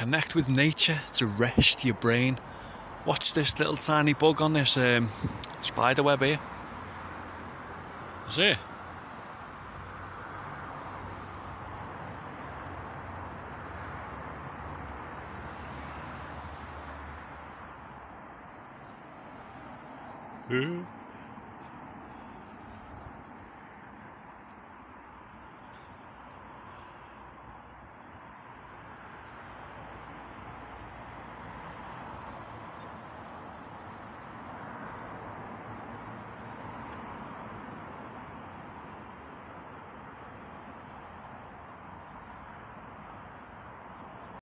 connect with nature to rest your brain. Watch this little tiny bug on this um, spider web here. See? Yeah.